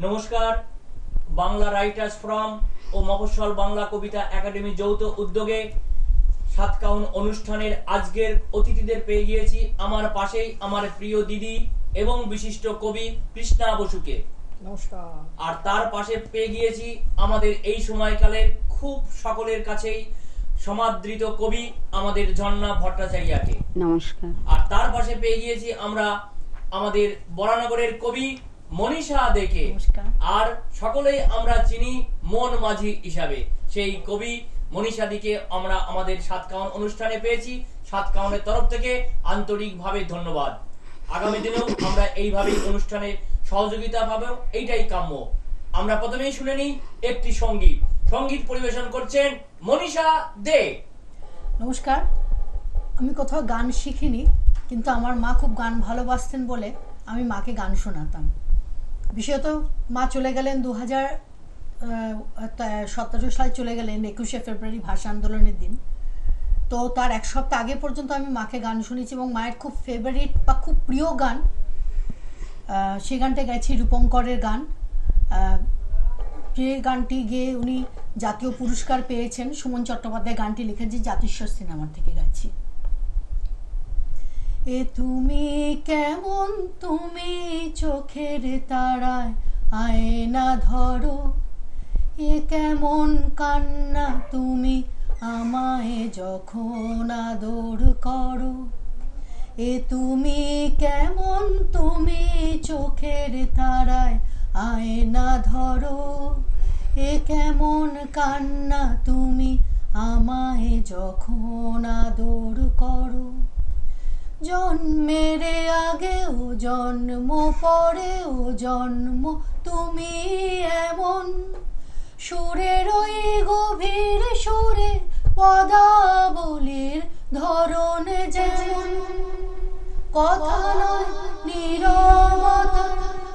নমস্কার Bangla writers from ও মফস্বল বাংলা কবিতা academy যৌথ উদ্যোগে সাতকাউন অনুষ্ঠানের আজকের অতিথিদের পেয়ে গিয়েছি আমার পাশেই আমার প্রিয় দিদি এবং বিশিষ্ট কবি কৃষ্ণা বসুকে। নমস্কার। আর তার পাশে পেয়ে গিয়েছি আমাদের এই সময়কালের খুব সকলের কাছেই সমাদৃত কবি আমাদের ঝর্ণা ভট্টাচার্যাকে। নমস্কার। আর তার পাশে পেয়ে গিয়েছি আমরা আমাদের বরানগরের কবি মনীষা দেখে। আর সকলেই আমরা চিনি মন মাঝি হিসাবে। সেই কবি মনীষা দিকে আমরা আমাদের সাতকাউন অনুষ্ঠানে পেয়েছি। সাতকাউনের তরফ থেকে আন্তরিকভাবে ধন্যবাদ। আগামী দিনেও আমরা এইভাবেই অনুষ্ঠানে সহযোগিতা পাবো এইটাই কাম্য। আমরা প্রথমেই শুনে নিই একটি সংগীত। সংগীত পরিবেশন করছেন মনীষা দে। নমস্কার। আমি কোথাও গান শিখিনি কিন্তু আমার মা খুব গান ভালোবাসতেন বলে আমি মাকে গান শোনাতাম। বিশেষত মা চলে গেলেন দু হাজার সতেরো সালে চলে গেলেন একুশে ফেব্রুয়ারি ভাষা আন্দোলনের দিন। তো তার এক সপ্তাহ আগে পর্যন্ত আমি মাকে গান শুনেছি এবং মায়ের খুব ফেভারিট বা খুব প্রিয় গান সেই গানটা গেছি রূপঙ্করের গান। যে গানটি গেয়ে উনি জাতীয় পুরস্কার পেয়েছেন, সুমন চট্টোপাধ্যায় গানটি লিখেছি জাতিস্বর সিনেমার থেকে গাইছি। এ তুমি কেমন? তুমি চোখের তারায় আয়না ধরো। এ কেমন কান্না? তুমি আমায় যখন আদর করো। এ তুমি কেমন? তুমি চোখের তারায় আয়না ধরো। এ কেমন কান্না? তুমি আমায় যখন আদর করো। জন্মের আগেও জন্ম পরেও জন্ম, তুমি এমন। সুরের ওই গভীর সুরে, পদাবলীর ধরন যেমন। কথা নয়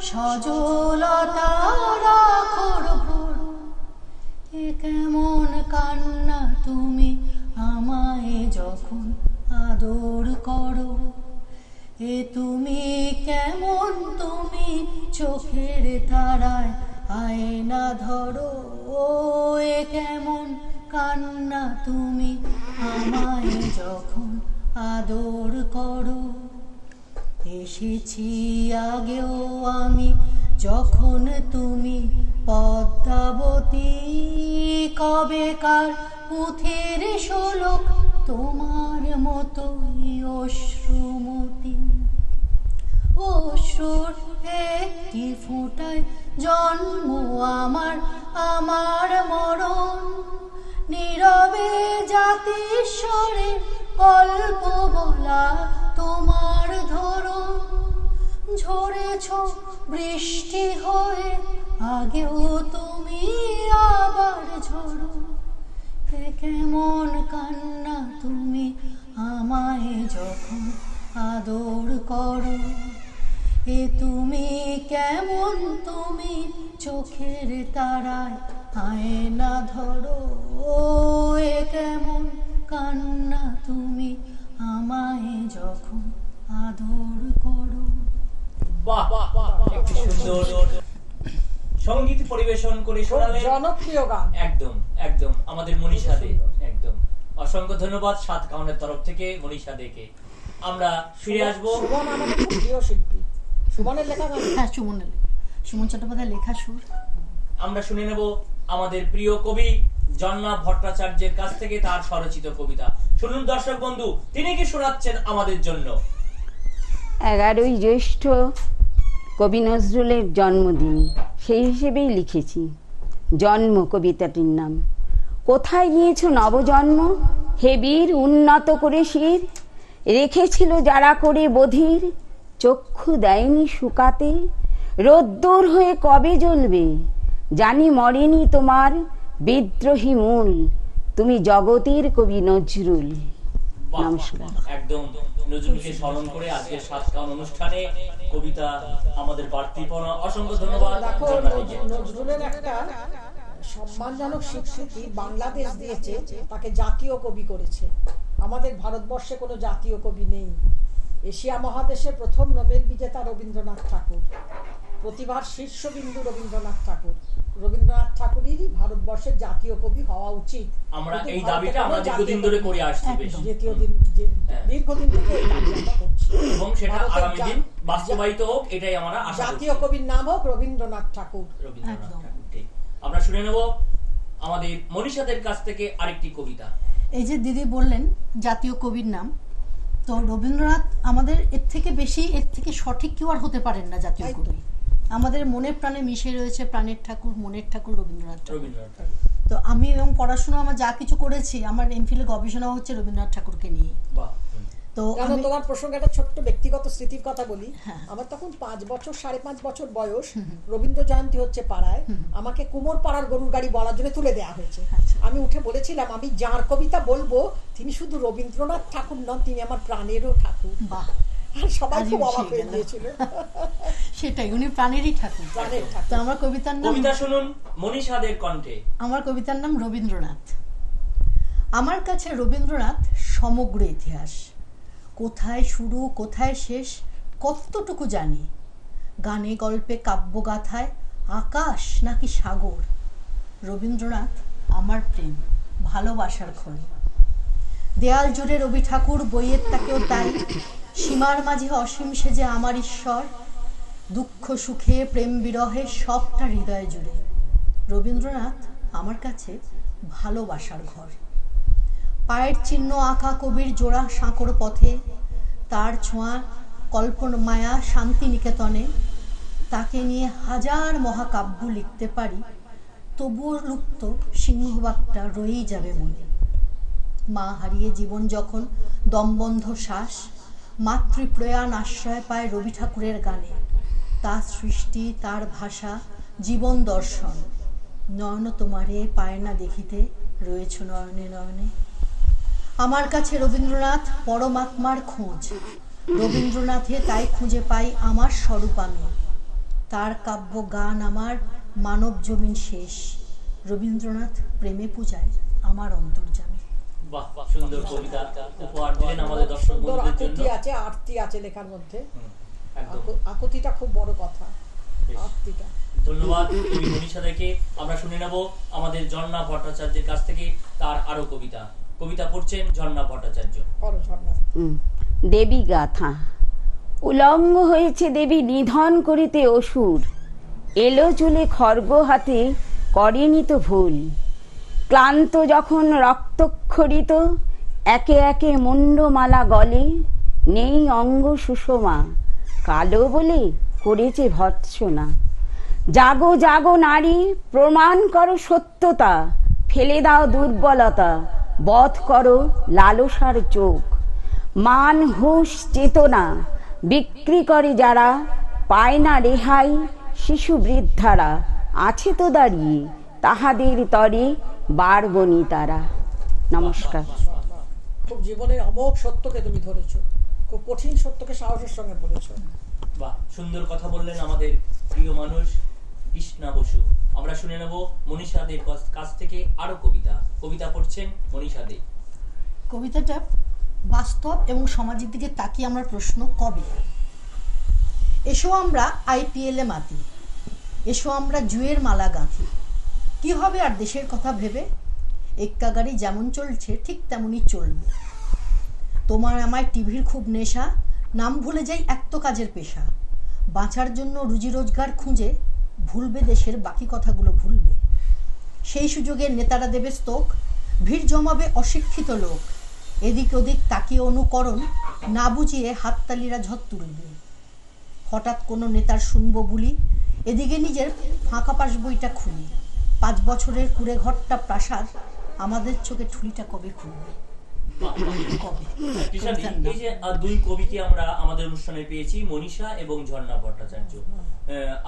সজলতা রাখর কেমন কান্না তুমি আমায় যখন আদর করো। এ তুমি কেমন? তুমি চোখের তারায় আয়না ধরো। ও, এ কেমন কান্না? তুমি আমায় যখন আদর করো। এসেছি আগেও আমি যখন তুমি পদ্মাবতী। কবেকার পুথির শোলক তোমার মতোই অশ্রুমতি। অশ্রুর একটি ফোঁটায় জন্ম আমার আমার মরণ। নীরবে জাতিস্বরে গল্প বলা তোমার ধরন ঝরেছ বৃষ্টি হয়ে, আগেও তুমি আবার ঝরো কেমন কান্না তুমি আমায় যখন আদর করো এ তুমি কেমন তুমি চোখের তারায় আয়না ধরো ও এ কেমন কান্না তুমি আমায় যখন আদর করো। বাহ সুন্দর সংগীত পরিবেশন করে শোনালেন। জনপ্রিয় গান। একদম একদম। আমাদের মনীষা দে। একদম। অসংখ্য ধন্যবাদ সাত কাউনের তরফ থেকে মনীষা দেকে। আমরা ফিরে আসব। সুমন আমাদের খুব প্রিয় শিল্পী। সুমনের লেখা গান। হ্যাঁ সুমনের সুমন চট্টোপাধ্যায় লেখা সুর। আমরা শুনে নেব আমাদের প্রিয় কবি জন্না ভট্টাচার্যের কাছ থেকে তার স্বরচিত কবিতা। শুনুন দর্শক বন্ধু তিনি কি শোনাচ্ছেন আমাদের জন্য? এগারোই জ্যৈষ্ঠ কবি নজরুলের জন্মদিন, সেই হিসেবেই লিখেছি। জন্ম কবিতাটির নাম। কোথায় নিয়েছ নবজন্ম? হে বীর, উন্নত করে শির। রেখেছিল যারা করে বধির, চক্ষু দেয়নি শুকাতে। রোদ্দুর হয়ে কবে জ্বলবে? জানি মরেনি তোমার বিদ্রোহী মূল। তুমি জগতের কবি নজরুল। নমস্কার। একদম নজরুলকে স্মরণ করে আজকের অনুষ্ঠানে কবিতা আমাদের বাড়তি অসংখ্য ধন্যবাদ। নজরুলের একটা সম্মানজনক স্বীকৃতি বাংলাদেশ দিয়েছে তাকে জাতীয় কবি করেছে। আমাদের ভারতবর্ষে কোনো জাতীয় কবি নেই। এশিয়া মহাদেশে প্রথম নোবেল বিজেতা রবীন্দ্রনাথ ঠাকুর প্রতিভার শীর্ষবিন্দু রবীন্দ্রনাথ ঠাকুর। রবীন্দ্রনাথ ঠাকুরেরই ভারতবর্ষের জাতীয় কবি হওয়া উচিত। আমরা এই দাবিটা আমরা দীর্ঘদিন ধরে করে আসছি। জাতীয় দিন। দীর্ঘদিন থেকে এই দাবি আমরা করছি। এবং সেটা আগামী দিন বাস্তবায়িত হোক এটাই আমরা আশা জাতীয় কবির নাম হোক রবীন্দ্রনাথ ঠাকুর। রবীন্দ্রনাথ ঠাকুর ঠিক। আমরা শুনে নেব আমাদের মনীষাদের কাছ থেকে আরেকটি কবিতা। এই যে দিদি বললেন জাতীয় কবির নাম তো রবীন্দ্রনাথ আমাদের এর থেকে বেশি এর থেকে সঠিক কেউ আর হতে পারেন না জাতীয় কবি। আমাদের মনে প্রাণে মিশে রয়েছে প্রাণের ঠাকুর মনের ঠাকুর রবীন্দ্রনাথ ঠাকুর। তো আমি এবং পড়াশোনা আমার যা কিছু করেছি আমার এমফিলে গবেষণা হচ্ছে রবীন্দ্রনাথ ঠাকুরকে নিয়ে। তো আমি তোমার প্রসঙ্গে একটা ছোট্ট ব্যক্তিগত স্মৃতির কথা বলি। হ্যাঁ। আমার তখন পাঁচ বছর সাড়ে পাঁচ বছর বয়স রবীন্দ্র জয়ন্তী হচ্ছে পাড়ায়। আমাকে কুমোর পাড়ার গরুর গাড়ি বলার জন্য তুলে দেওয়া হয়েছে। আচ্ছা। আমি উঠে বলেছিলাম আমি যার কবিতা বলব তিনি শুধু রবীন্দ্রনাথ ঠাকুর নন তিনি আমার প্রাণেরও ঠাকুর। সবাই খুব অবাক হয়ে গিয়েছিল। সেটাই উনি প্রাণেরই ঠাকুর। তো আমার কবিতার নাম কবিতা শুনুন মনীষাদের কণ্ঠে। আমার কবিতার নাম রবীন্দ্রনাথ। আমার কাছে রবীন্দ্রনাথ সমগ্র ইতিহাস। কোথায় শুরু কোথায় শেষ কতটুকু জানি? গানে গল্পে কাব্যগাথায় আকাশ নাকি সাগর? রবীন্দ্রনাথ আমার প্রেম ভালোবাসার খনি দেয়াল জুড়ে রবি ঠাকুর বইয়ের তাকেও তাই। সীমার মাঝে অসীম সেজে আমার ঈশ্বর, দুঃখ, সুখে, প্রেম, বিরহে, সবটা হৃদয় জুড়ে। রবীন্দ্রনাথ আমার কাছে ভালোবাসার ঘর। পায়ের চিহ্ন আঁকা কবির জোড়া সাঁকড় পথে, তার ছোঁয়া কল্পন মায়া শান্তি নিকেতনে তাকে নিয়ে হাজার মহাকাব্য লিখতে পারি, তবুও লুপ্ত সিংহবাগটা রয়েই যাবে মনে। মা হারিয়ে জীবন যখন দমবন্ধ শ্বাস মাতৃপ্রয়াণ আশ্রয় পায় রবি ঠাকুরের গানে। তার সৃষ্টি, তার ভাষা, জীবন দর্শন। নয়ন তোমারে পায় না দেখিতে, রয়েছ নয়নে নয়নে। আমার কাছে রবীন্দ্রনাথ পরমাত্মার খোঁজ। রবীন্দ্রনাথে তাই খুঁজে পাই আমার স্বরূপ আমি। তার কাব্য গান আমার মানব জমিন শেষ। রবীন্দ্রনাথ প্রেমে পূজায় আমার অন্তর্জামী বাহ সুন্দর কবিতা উপহার দিলেন আমাদের দর্শক বন্ধুদের জন্য। আছে আরতি আছে লেখার মধ্যে। আকুতিটা খুব বড় কথা। আরতিটা। ধন্যবাদ কবি আমরা শুনে নেব আমাদের ঝর্ণা ভট্টাচার্যের কাছ থেকে তার আরও কবিতা। কবিতা পড়ছেন ঝর্ণা ভট্টাচার্য। হুম, দেবী গাথা। উলঙ্গ হয়েছে দেবী নিধন করিতে অসুর। এলো চুলে খর্গ হাতে করেনি তো ভুল। ক্লান্ত যখন রক্তক্ষরিত, একে একে মুন্ডমালা গলে, নেই অঙ্গ সুষমা, কালো বলে করেছে ভৎসনা। জাগো জাগো নারী, প্রমাণ করো সত্যতা, ফেলে দাও দুর্বলতা, বধ করো লালসার চোখ। মান, হুঁশ, চেতনা বিক্রি করে যারা, পায় না রেহাই শিশু বৃদ্ধারা, আছে তো দাঁড়িয়ে, তাহাদের তরে বারবনি তারা। নমস্কার। খুব জীবনের অমোঘ সত্যকে তুমি ধরেছো। খুব কঠিন সত্যকে সাহসের সঙ্গে বলেছ। বাহ সুন্দর কথা বললেন আমাদের প্রিয় মানুষ কৃষ্ণা বসু। আমরা শুনে নেব মনীষাদের কাছ- কাছ থেকে আরও কবিতা। কবিতা পড়ছেন মনীষা দে কবিতাটা বাস্তব এবং সমাজের দিকে তাকিয়ে আমার প্রশ্ন কবে? এসো আমরা আইপিএলে মাতি। এসো আমরা জুয়ের মালা গাঁথি। কি হবে আর দেশের কথা ভেবে? এক্কা গাড়ি যেমন চলছে, ঠিক তেমনই চলবে। তোমার আমায় টিভির খুব নেশা, নাম ভুলে যাই এক তো কাজের পেশা। বাঁচার জন্য রুজি রোজগার খুঁজে, ভুলবে দেশের বাকি কথাগুলো ভুলবে। সেই সুযোগে নেতারা দেবে স্তোক, ভিড় জমাবে অশিক্ষিত লোক। এদিক ওদিক তাকিয়ে অনুকরণ, না বুঝিয়ে হাততালিরা ঝড় তুলবে। হঠাৎ কোনো নেতার শুনব বলি, এদিকে নিজের ফাঁকা পাশ বইটা খুলি। পাঁচ বছরের কুড়ে ঘরটা প্রাসাদ আমাদের চোখে ঠুলিটা কবে খুলবে। এই যে দুই কবিকে আমরা আমাদের অনুষ্ঠানে পেয়েছি মনীষা এবং ঝর্ণা ভট্টাচার্য।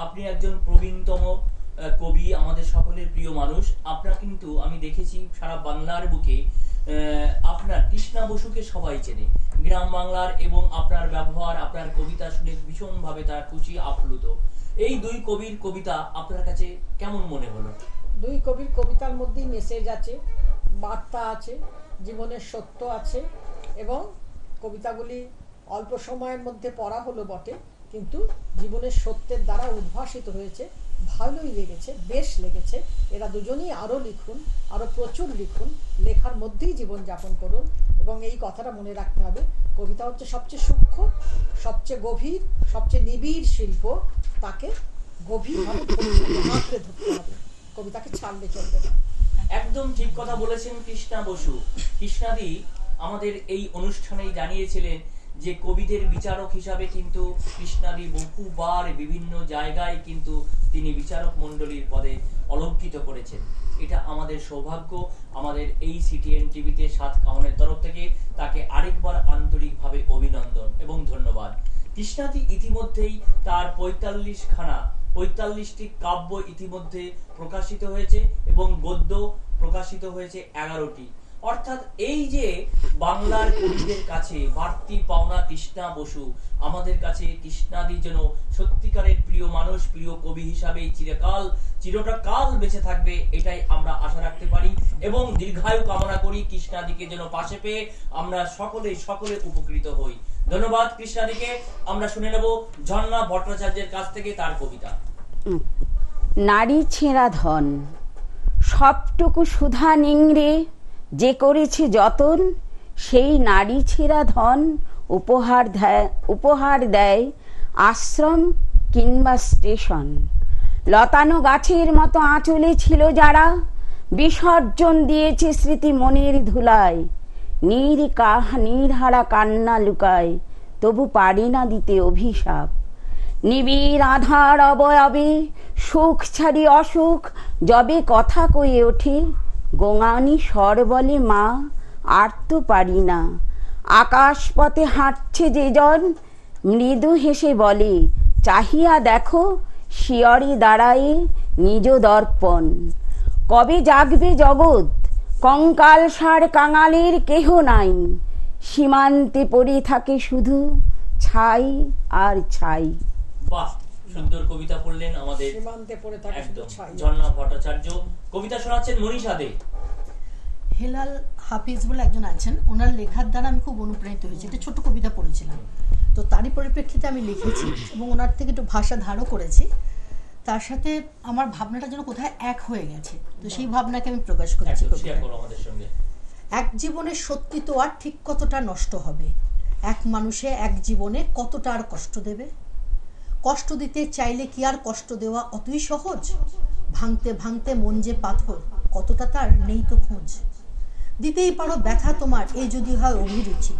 আপনি একজন প্রবীণতম কবি আমাদের সকলের প্রিয় মানুষ। আপনার কিন্তু আমি দেখেছি সারা বাংলার বুকে আপনার কৃষ্ণা বসুকে সবাই চেনে। গ্রাম বাংলার এবং আপনার ব্যবহার আপনার কবিতা শুনে ভীষণভাবে তার খুশি আপ্লুত। এই দুই কবির কবিতা আপনার কাছে কেমন মনে হলো? দুই কবির কবিতার মধ্যেই মেসেজ আছে বার্তা আছে জীবনের সত্য আছে এবং কবিতাগুলি অল্প সময়ের মধ্যে পড়া হলো বটে কিন্তু জীবনের সত্যের দ্বারা উদ্ভাসিত হয়েছে ভালোই লেগেছে বেশ লেগেছে। এরা দুজনেই আরও লিখুন আরও প্রচুর লিখুন লেখার মধ্যেই জীবনযাপন করুন এবং এই কথাটা মনে রাখতে হবে। কবিতা হচ্ছে সবচেয়ে সূক্ষ্ম সবচেয়ে গভীর সবচেয়ে নিবিড় শিল্প তাকে গভীরভাবে ধরতে হবে, কবিতাকে ছাড়লে চলবে না। একদম ঠিক কথা বলেছেন কৃষ্ণা বসু। কৃষ্ণাদি আমাদের এই অনুষ্ঠানেই জানিয়েছিলেন যে কবিদের বিচারক হিসাবে কিন্তু কৃষ্ণাদি বহুবার বিভিন্ন জায়গায় কিন্তু তিনি বিচারক মণ্ডলীর পদে অলঙ্কিত করেছেন। এটা আমাদের সৌভাগ্য। আমাদের এই সিটিএন টিভিতে সাত কাউনের তরফ থেকে তাকে আরেকবার আন্তরিকভাবে অভিনন্দন এবং ধন্যবাদ। কৃষ্ণাদি ইতিমধ্যেই তার পঁয়তাল্লিশ খানা পঁয়তাল্লিশটি কাব্য ইতিমধ্যে প্রকাশিত হয়েছে এবং গদ্য প্রকাশিত হয়েছে এগারোটি। অর্থাৎ এই যে বাংলার কবিদের কাছে, বাড়তি পাওনা তৃষ্ণা বসু, আমাদের কাছে তৃষ্ণাদি যেন সত্যিকারের প্রিয় মানুষ, প্রিয় কবি হিসাবে চিরকাল, চিরটা কাল বেঁচে থাকবে, এটাই আমরা আশা রাখতে পারি। এবং দীর্ঘায়ু কামনা করি কৃষ্ণাদিকে যেন পাশে পেয়ে আমরা সকলে সকলে উপকৃত হই। ধন্যবাদ কৃষ্ণাদিকে। আমরা শুনে নেব ঝর্ণা ভট্টাচার্যের কাছ থেকে তার কবিতা। নারী ছেঁড়া ধন, সবটুকু সুধা নিংড়ে যে করেছে যতন, সেই নারী ছেঁড়া ধন উপহার দেয় উপহার দেয় আশ্রম কিংবা স্টেশন। লতানো গাছের মতো আঁচলে ছিল যারা, বিসর্জন দিয়েছে স্মৃতি মনের ধুলায়। নীর কাহ, নীরহারা কান্না লুকায়, তবু পারি না দিতে অভিশাপ। নিবিড় আধার অবয়বে সুখ ছাড়ি অসুখ, যবে কথা কয়ে ওঠে গোঙানি স্বর বলে মা আর তো পারি না। আকাশ পথে হাঁটছে যেজন মৃদু হেসে বলে চাহিয়া দেখো শিয়রে দাঁড়ায়ে নিজ দর্পণ। কবে জাগবে জগৎ? কঙ্কাল সার কাঙালের কেহ নাই। সীমান্তে পড়ে থাকে শুধু ছাই আর ছাই। বাহ সুন্দর কবিতা পড়লেন আমাদের সীমান্তে পড়ে থাকে ছাই। ঝর্ণা ভট্টাচার্য। কবিতা শোনাচ্ছেন মনীষা দে হেলাল হাফিজ বলে একজন আছেন ওনার লেখার দ্বারা আমি খুব অনুপ্রাণিত হয়েছি। একটা ছোট কবিতা পড়েছিলাম। তো তারই পরিপ্রেক্ষিতে আমি লিখেছি এবং ওনার থেকে একটু ভাষা ধারও করেছি। তার সাথে আমার ভাবনাটা যেন কোথায় এক হয়ে গেছে। তো সেই ভাবনাকে আমি প্রকাশ করেছি এক জীবনে সত্যি তো আর ঠিক কতটা নষ্ট হবে? এক মানুষে এক জীবনে কতটা আর কষ্ট দেবে? কষ্ট দিতে চাইলে কি আর কষ্ট দেওয়া অতই সহজ? ভাঙতে ভাঙতে মন যে পাথর, কতটা তার নেই তো খোঁজ। দিতেই পারো ব্যথা তোমার এই যদি হয় অভিরুচি।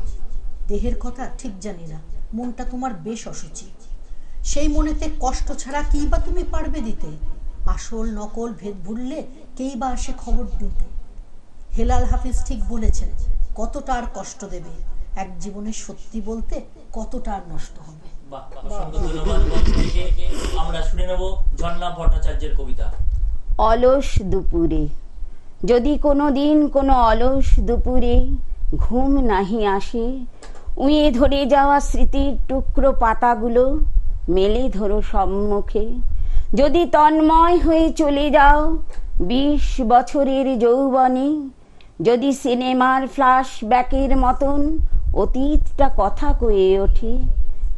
দেহের কথা ঠিক জানি না, মনটা তোমার বেশ অসুচি। সেই মনেতে কষ্ট ছাড়া কি বা তুমি পারবে দিতে? আসল নকল ভেদ ভুললে কেই বা আসে খবর দিতে? হেলাল হাফিজ ঠিক বলেছেন, কতটা আর কষ্ট দেবে? এক জীবনে সত্যি বলতে কতটা আর নষ্ট হবে? আমরা শুনে ভট্টাচার্যের কবিতা। অলস দুপুরে, যদি কোনো দিন কোনো অলস দুপুরে ঘুম নাহি আসে, উঁয়ে ধরে যাওয়া স্মৃতির টুকরো পাতাগুলো মেলে ধরো সম্মুখে। যদি তন্ময় হয়ে চলে যাও বিশ বছরের যৌবনে, যদি সিনেমার ফ্ল্যাশ ব্যাকের মতন অতীতটা কথা কয়ে ওঠে,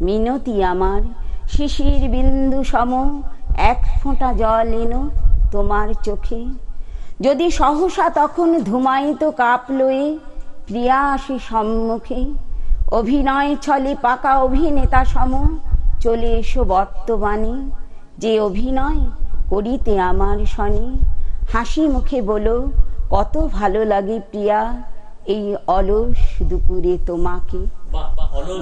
মিনতি আমার, শিশির বিন্দু সম এক ফোঁটা জল এনো তোমার চোখে। যদি সহসা তখন ধুমায়িত কাপ লয়ে প্রিয়া আসে সম্মুখে। অভিনয় ছলে পাকা অভিনেতা সম চলে এসো বর্তমানে। যে অভিনয় করিতে আমার শনি হাসি মুখে বলো কত ভালো লাগে প্রিয়া এই অলস দুপুরে তোমাকে।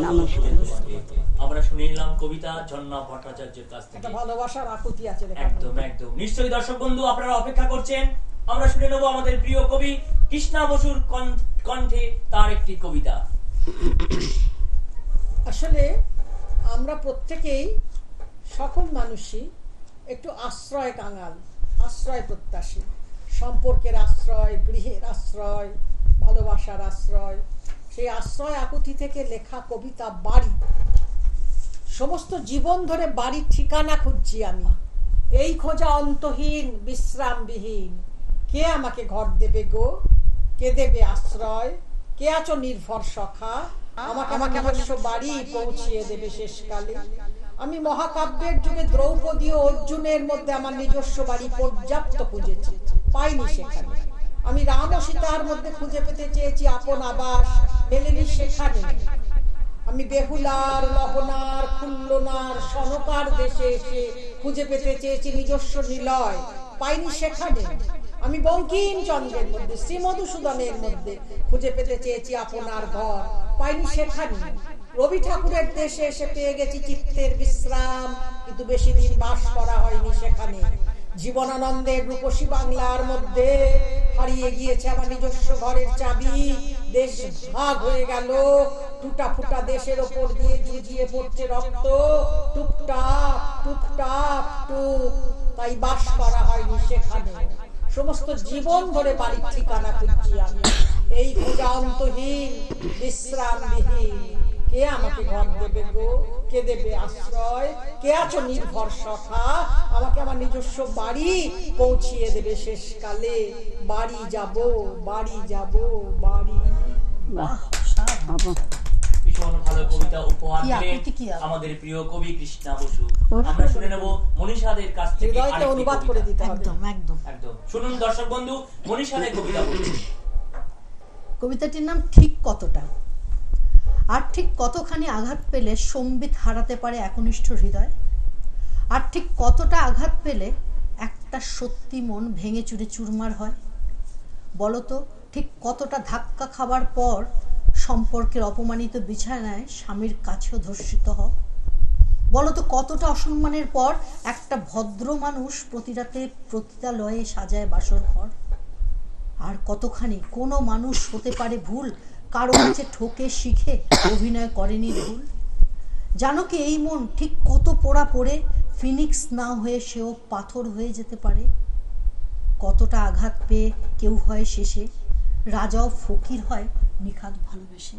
নমস্কার। আমরা শুনে নিলাম কবিতা ঝর্ণা ভট্টাচার্যের কাছ থেকে। ভালোবাসার আকুতি আছে একদম একদম। নিশ্চয়ই দর্শক বন্ধু আপনারা অপেক্ষা করছেন। আমরা শুনে নেব আমাদের প্রিয় কবি কৃষ্ণা বসুর কণ্ঠে তার একটি কবিতা। আসলে আমরা প্রত্যেকেই সকল মানুষই একটু আশ্রয় কাঙাল আশ্রয় প্রত্যাশী। সম্পর্কের আশ্রয় গৃহের আশ্রয় ভালোবাসার আশ্রয়। সেই আশ্রয় আকুতি থেকে লেখা কবিতা বাড়ি সমস্ত জীবন ধরে বাড়ির ঠিকানা খুঁজছি আমি। এই খোঁজা অন্তহীন বিশ্রামবিহীন। কে আমাকে ঘর দেবে গো? কে দেবে আশ্রয়? কে আছো নির্ভর সখা? আমাকে আমাকে অবশ্য বাড়ি পৌঁছিয়ে দেবে শেষকালে। আমি মহাকাব্যের যুগে দ্রৌপদী ও অর্জুনের মধ্যে আমার নিজস্ব বাড়ি পর্যাপ্ত খুঁজেছি। পাইনি সেখানে। আমি রাম ও সীতার মধ্যে খুঁজে পেতে চেয়েছি আপন আবাস। মেলেনি সেখানে। আমি বেহুলার, লবণার, খুল্লনার সনকার দেশে এসে খুঁজে পেতে চেয়েছি নিজস্ব নিলয়। পাইনি সেখানে। আমি বঙ্কিম চন্দ্রের মধ্যে শ্রী মধুসূদনের মধ্যে খুঁজে পেতে চেয়েছি আপনার ঘর। পাইনি সেখানে। রবি ঠাকুরের দেশে এসে পেয়ে গেছি চিত্তের বিশ্রাম। কিন্তু বেশি দিন বাস করা হয়নি সেখানে। জীবনানন্দের রূপসী বাংলার মধ্যে হারিয়ে গিয়েছে আমার নিজস্ব ঘরের চাবি। দেশ ভাগ হয়ে গেল। টুটা ফুটা দেশের ওপর দিয়ে জুজিয়ে পড়ছে রক্ত। টুকটাপ টুকটাপ টুক। তাই বাস করা হয়নি সেখানে। সমস্ত জীবন ধরে বাড়ির ঠিকানা খুঁজছি আমি। এই খোঁজা অন্তহীন বিশ্রামবিহীন। কে আমাকে ঘর দেবে গো? কে দেবে আশ্রয়? কে আছো নির্ভর সখা? আমাকে আমার নিজস্ব বাড়ি পৌঁছিয়ে দেবে শেষকালে। বাড়ি যাব বাড়ি যাব, বাড়ি। বাহ। ভীষণ ভালো কবিতা উপহার দিলেন। আমাদের প্রিয় কবি কৃষ্ণা বসু। আমরা শুনে নেব মনীষাদের কাছ থেকে আরেকটি অনুবাদ করে দিতে হবে। একদম একদম। একদম। শুনুন দর্শক বন্ধু মনীষাদের কবিতা বলুন কবিতাটির নাম ঠিক কতটা? আর ঠিক কতখানি আঘাত পেলে সম্বিত হারাতে পারে একনিষ্ঠ হৃদয়? আর ঠিক কতটা আঘাত পেলে একটা সত্যি মন ভেঙে চুরে চুরমার হয়? বলতো ঠিক কতটা ধাক্কা খাবার পর সম্পর্কের অপমানিত বিছানায় স্বামীর কাছেও ধর্ষিত হও। বলতো, কতটা অসম্মানের পর একটা ভদ্র মানুষ প্রতিরাতে প্রতিদালয়ে সাজায় বাসর ঘর। আর কতখানি কোনো মানুষ হতে পারে ভুল, কারও কাছে ঠকে শিখে অভিনয় করেনি ভুল। জানো কি এই মন ঠিক কত পোড়া পড়ে, ফিনিক্স না হয়ে সেও পাথর হয়ে যেতে পারে। কতটা আঘাত পেয়ে কেউ হয় শেষে, রাজাও ফকির হয়। নিখাত ভালোবেসে।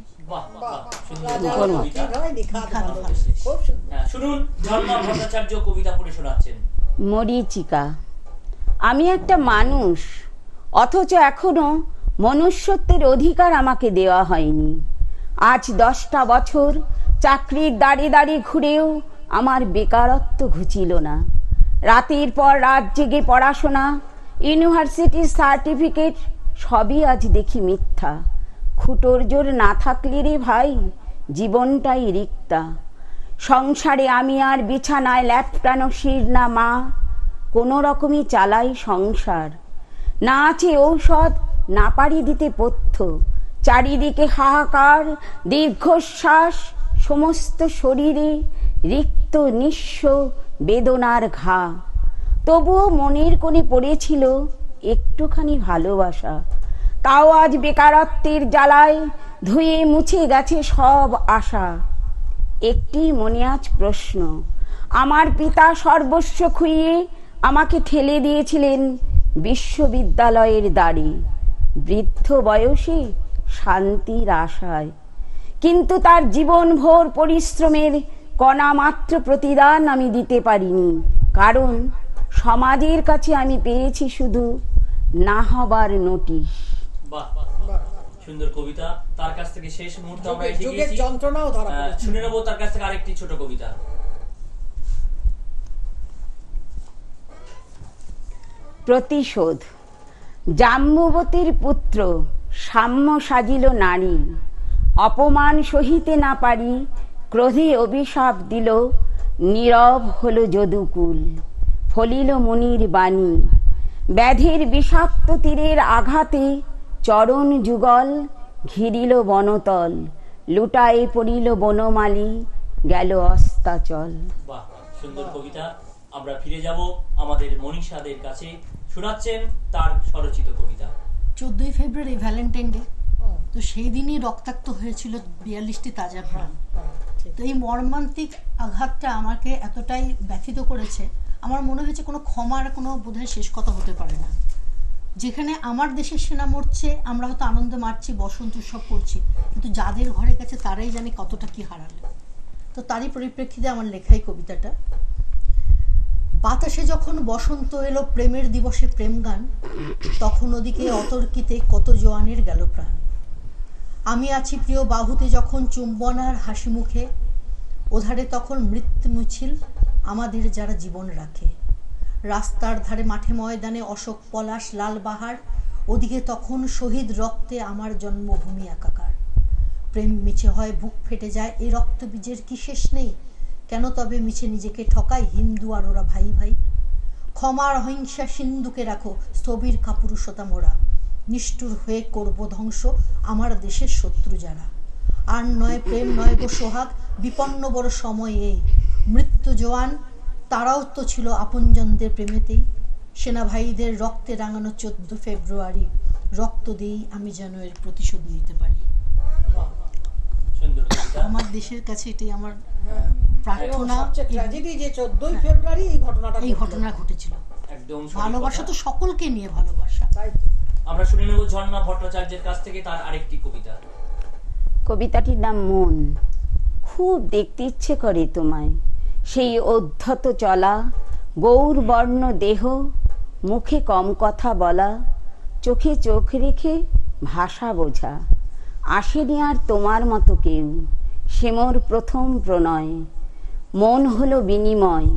হয় নিখাত নিখাত ভালোবেসে। খুব সুন্দর। শুনুন ধর্মা ভট্টাচার্য কবিতা পড়ে শোনাচ্ছেন। মরীচিকা আমি একটা মানুষ অথচ এখনও মনুষ্যত্বের অধিকার আমাকে দেওয়া হয়নি। আজ দশটা বছর চাকরির দাঁড়িয়ে দাঁড়িয়ে ঘুরেও আমার বেকারত্ব ঘুচিল না। রাতের পর রাত জেগে পড়াশোনা ইউনিভার্সিটির সার্টিফিকেট সবই আজ দেখি মিথ্যা। খুটোর জোর না থাকলে রে ভাই, জীবনটাই রিক্তা। সংসারে আমি আর বিছানায় ল্যাপটানো শির না মা, কোনো রকমই চালাই সংসার। না আছে ঔষধ, না পারি দিতে পথ্য। চারিদিকে হাহাকার, দীর্ঘশ্বাস, সমস্ত শরীরে রিক্ত, নিঃস্ব বেদনার ঘা। তবুও মনের কোণে পড়েছিল একটুখানি ভালোবাসা। তাও আজ বেকারত্বের জ্বালায় ধুয়ে মুছে গেছে সব আশা। একটি মনে আজ প্রশ্ন, আমার পিতা সর্বস্ব খুইয়ে আমাকে ঠেলে দিয়েছিলেন বিশ্ববিদ্যালয়ের দ্বারে বৃদ্ধ বয়সে শান্তির আশায়। কিন্তু তার জীবনভর পরিশ্রমের কণা মাত্র প্রতিদান আমি দিতে পারিনি। কারণ সমাজের কাছে আমি পেয়েছি শুধু না হবার নোটিশ। বাহ সুন্দর কবিতা। তার কাছ থেকে শেষ মুহূর্তে আমরা যুগের- এসে যুগের গিয়েছি যন্ত্রণাও ধরা শুনে নেব তার কাছ থেকে আরেকটি ছোট কবিতা। প্রতিশোধ। জাম্বুবতীর পুত্র সাম্য সাজিল নারী। অপমান সহিতে না পারি ক্রোধে অভিশাপ দিল নীরব হল যদুকুল ফলিল মুনির বাণী। ব্যাধির বিষাক্ত তীরের আঘাতে চরণ যুগল ঘিরিল বনতল লুটায়ে পড়িল বনমালী গেল অস্তাচল। সুন্দর কবিতা। আমরা ফিরে যাব আমাদের মনীষাদের কাছে। শোনাচ্ছেন তার স্বরচিত কবিতা। চোদ্দই ফেব্রুয়ারি ভ্যালেন্টাইন ডে। তো সেই দিনই রক্তাক্ত হয়েছিল বিয়াল্লিশটি তাজা প্রাণ হ্যাঁ, তো এই মর্মান্তিক আঘাতটা আমাকে এতটাই ব্যথিত করেছে। আমার মনে হয়েছে কোনো ক্ষমার কোনো বোধহয় শেষ কথা হতে পারে না। যেখানে আমার দেশের সেনা মরছে আমরা হয়তো আনন্দে মারছি, বসন্ত উৎসব করছি। কিন্তু যাদের ঘরে গেছে, তারাই জানে কতটা কি হারালো। তো তারই পরিপ্রেক্ষিতে আমার লেখাই কবিতাটা। বাতাসে যখন বসন্ত এলো প্রেমের দিবসে প্রেম গান, তখন ওদিকে অতর্কিতে কত জোয়ানের গেল প্রাণ। আমি আছি প্রিয় বাহুতে যখন চুম্বন আর হাসি মুখে, ওধারে তখন মৃত্যু মিছিল আমাদের যারা জীবন রাখে। রাস্তার ধারে মাঠে ময়দানে অশোক পলাশ, লালবাহার, ওদিকে তখন শহীদ রক্তে আমার জন্মভূমি একাকার। প্রেম মিছে হয়, বুক ফেটে যায় এই রক্তবীজের কি শেষ নেই? কেন তবে মিছে নিজেকে ঠকায় হিন্দু আর ওরা ভাই ভাই? ক্ষমার অহিংসা সিন্ধুকে রাখো, স্থবির কাপুরুষতা মোরা নিষ্ঠুর হয়ে করব ধ্বংস আমার দেশের শত্রু যারা। আর নয় প্রেম নয় গো সোহাগ, বিপন্ন বড় সময় এই। মৃত্যু জোয়ান তারাও তো ছিল আপনজনদের প্রেমেতেই। সেনা ভাইদের রক্তে রাঙানো চোদ্দ ফেব্রুয়ারি। রক্ত দিয়েই আমি যেন এর প্রতিশোধ নিতে পারি। আমার দেশের কাছে এটাই আমার। প্রার্থনা। ট্র্যাজেডি যে চোদ্দই ফেব্রুয়ারি এই ঘটনাটা এই ঘটনা ঘটেছিল। একদম ভালোবাসা তো সকলকে নিয়ে ভালোবাসা। তাই তো। আমরা শুনে নেব ঝর্ণা ভট্টাচার্যের কাছ থেকে তার আরেকটি কবিতা। কবিতাটির নাম মন। খুব দেখতে ইচ্ছে করে তোমায়। সেই অধ্যত চলা গৌরবর্ণ দেহ, মুখে কম কথা বলা, চোখে চোখ রেখে ভাষা বোঝা। আসেনি আর তোমার মতো কেউ সে মোর প্রথম প্রণয়। মন হলো বিনিময়,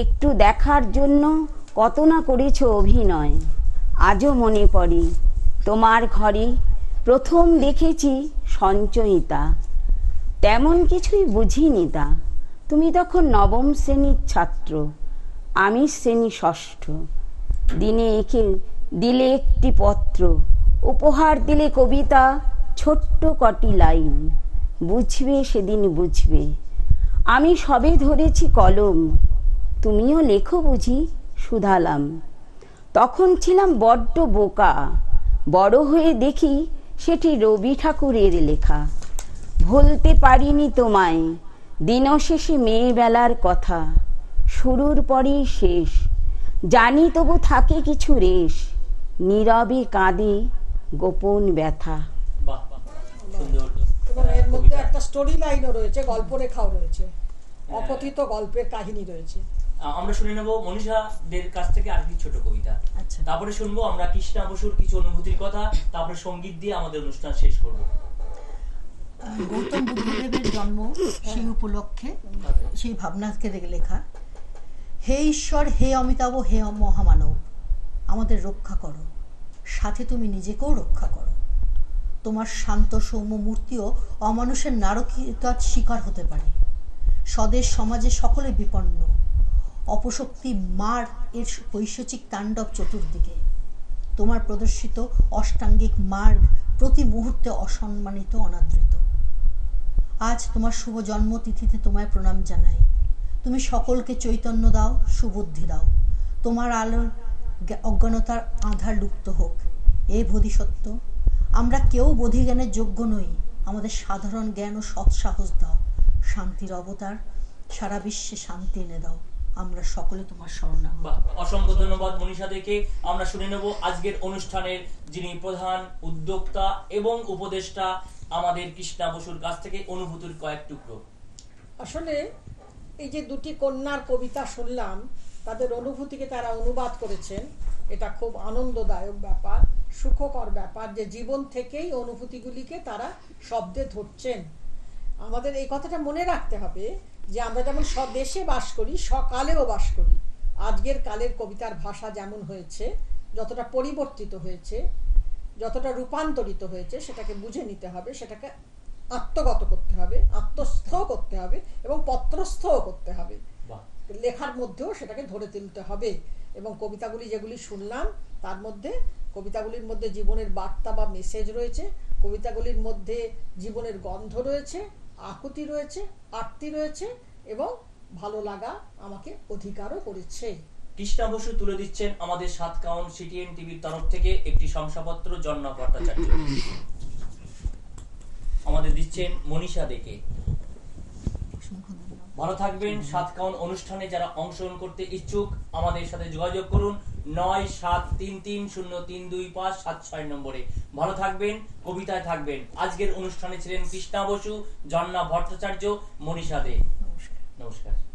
একটু দেখার জন্য কত না করেছ অভিনয়। আজও মনে পড়ে, তোমার ঘরে প্রথম দেখেছি সঞ্চয়িতা। তেমন কিছুই বুঝিনি তা। তুমি তখন নবম শ্রেণির ছাত্র, আমি শ্রেণি ষষ্ঠ। দিনে একে দিলে একটি পত্র, উপহার দিলে কবিতা, ছোট্ট কটি লাইন। বুঝবে, সেদিন বুঝবে। আমি সবে ধরেছি কলম, তুমিও লেখো বুঝি শুধালাম তখন ছিলাম বড্ড বোকা, বড় হয়ে দেখি সেটি রবি ঠাকুরের লেখা। ভুলতে পারিনি তোমায় দিনশেষে মেয়েবেলার কথা শুরুর পরেই শেষ। জানি তবু থাকে কিছু রেশ নীরবে কাঁদে গোপন ব্যথা। এবং এর মধ্যে একটা স্টোরি লাইনও রয়েছে গল্প রেখাও রয়েছে। অকথিত গল্পের কাহিনী রয়েছে। আমরা শুনে নেব মনীষাদের কাছ থেকে আরেকটি ছোট কবিতা। আচ্ছা। তারপরে শুনব আমরা কৃষ্ণা বসুর কিছু অনুভূতির কথা তারপরে সংগীত দিয়ে আমাদের অনুষ্ঠান শেষ করব। গৌতম বুদ্ধদেবের জন্ম সেই উপলক্ষে, সেই ভাবনাকে লেখা, হে ঈশ্বর, হে অমিতাভ, হে মহামানব, আমাদের রক্ষা করো। সাথে তুমি নিজেকেও রক্ষা করো। তোমার শান্ত সৌম্য মূর্তিও অমানুষের নারকীয়তার শিকার হতে পারে। স্বদেশ সমাজে সকলে বিপন্ন। অপশক্তি মার এর পৈশচিক তাণ্ডব চতুর্দিকে। তোমার প্রদর্শিত অষ্টাঙ্গিক মার্গ প্রতি মুহূর্তে অসম্মানিত, অনাদৃত। আজ তোমার শুভ জন্মতিথিতে তোমায় প্রণাম জানাই। তুমি সকলকে চৈতন্য দাও, সুবুদ্ধি দাও। তোমার আলোর অজ্ঞানতার আধার লুপ্ত হোক। এ বোধিসত্ত্ব, আমরা কেউ বোধিজ্ঞানের যোগ্য নই। আমাদের সাধারণ জ্ঞান ও সৎসাহস দাও। শান্তির অবতার সারা বিশ্বে শান্তি এনে দাও। আমরা সকলে তোমার শরণাগত। অসংখ্য ধন্যবাদ মনীষাদেরকে আমরা শুনে নেব আজকের অনুষ্ঠানের যিনি প্রধান উদ্যোক্তা এবং উপদেষ্টা আমাদের কৃষ্ণা বসুর কাছ থেকে অনুভূতির কয়েক টুকরো। আসলে এই যে দুটি কন্যার কবিতা শুনলাম তাদের অনুভূতিকে তারা অনুবাদ করেছেন। এটা খুব আনন্দদায়ক ব্যাপার সুখকর ব্যাপার যে জীবন থেকেই অনুভূতিগুলিকে তারা শব্দে ধরছেন। আমাদের এই কথাটা মনে রাখতে হবে যে আমরা যেমন স্বদেশে বাস করি সকালেও বাস করি। আজকের কালের কবিতার ভাষা যেমন হয়েছে যতটা পরিবর্তিত হয়েছে যতটা রূপান্তরিত হয়েছে সেটাকে বুঝে নিতে হবে সেটাকে আত্মগত করতে হবে আত্মস্থ করতে হবে এবং পত্রস্থও করতে হবে। লেখার মধ্যেও সেটাকে ধরে তুলতে হবে এবং কবিতাগুলি যেগুলি শুনলাম তার মধ্যে কবিতাগুলির মধ্যে জীবনের বার্তা বা মেসেজ রয়েছে কবিতাগুলির মধ্যে জীবনের গন্ধ রয়েছে আকুতি রয়েছে আরতি রয়েছে এবং ভালো লাগা আমাকে অধিকারও করেছে। কৃষ্ণা বসু তুলে দিচ্ছেন আমাদের সাতকাউন সিটিএন টিভির তরফ থেকে একটি শংসাপত্র জন্না ভট্টাচার্য। আমাদের দিচ্ছেন মনীষা দেখে ভালো থাকবেন সাতকাউন অনুষ্ঠানে যারা অংশগ্রহণ করতে ইচ্ছুক, আমাদের সাথে যোগাযোগ করুন। নয় সাত তিন তিন শূন্য তিন দুই পাঁচ সাত ছয় নম্বরে। ভালো থাকবেন কবিতায় থাকবেন। আজকের অনুষ্ঠানে ছিলেন কৃষ্ণা বসু জন্না ভট্টাচার্য মনীষা দে। নমস্কার। নমস্কার।